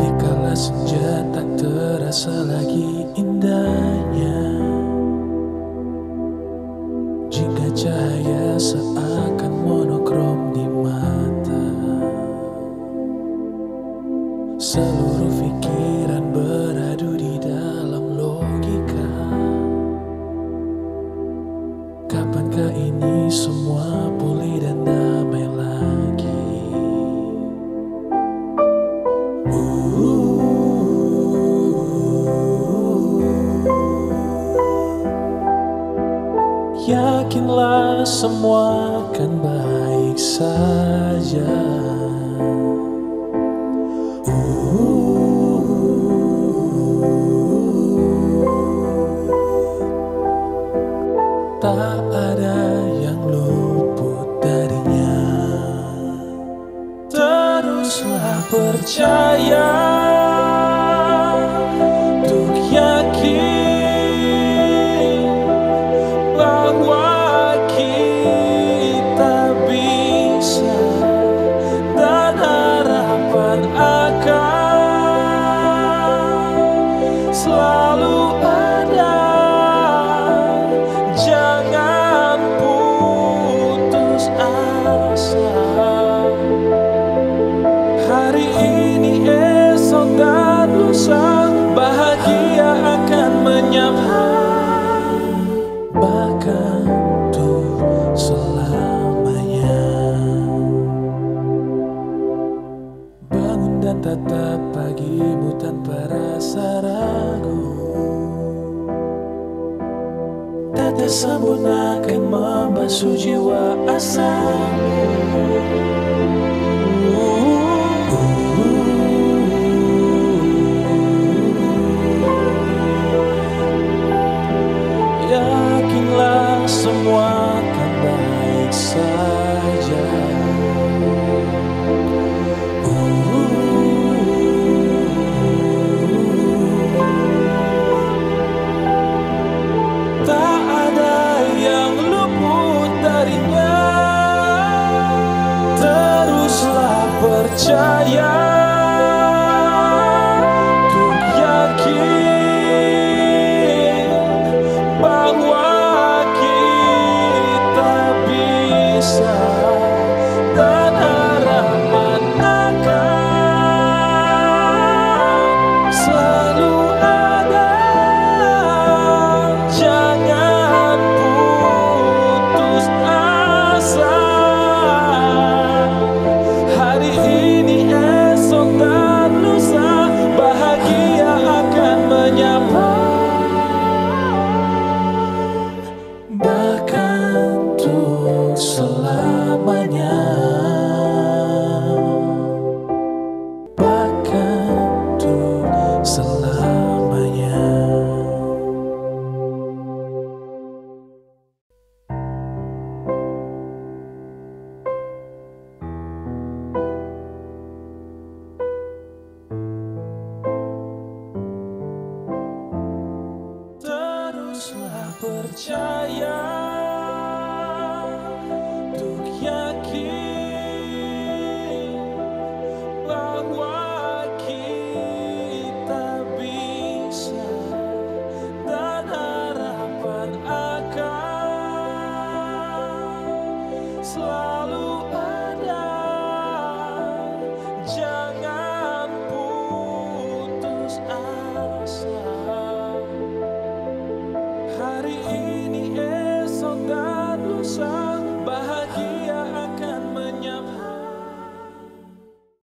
Dikala senja tak terasa lagi indahnya. Jika cahaya seakan monokrom di mata. Seluruh pikiran Yakinlah semua akan baik saja. Tak ada yang luput darinya. Teruslah percaya Selalu ada. Jangan putus asa. Hari ini, esok, dan lusa Bahagia akan menyapa dan tatap pagimu tanpa rasa ragu. Tetes embun akan membasuh jiwa asamu percaya Teruslah percaya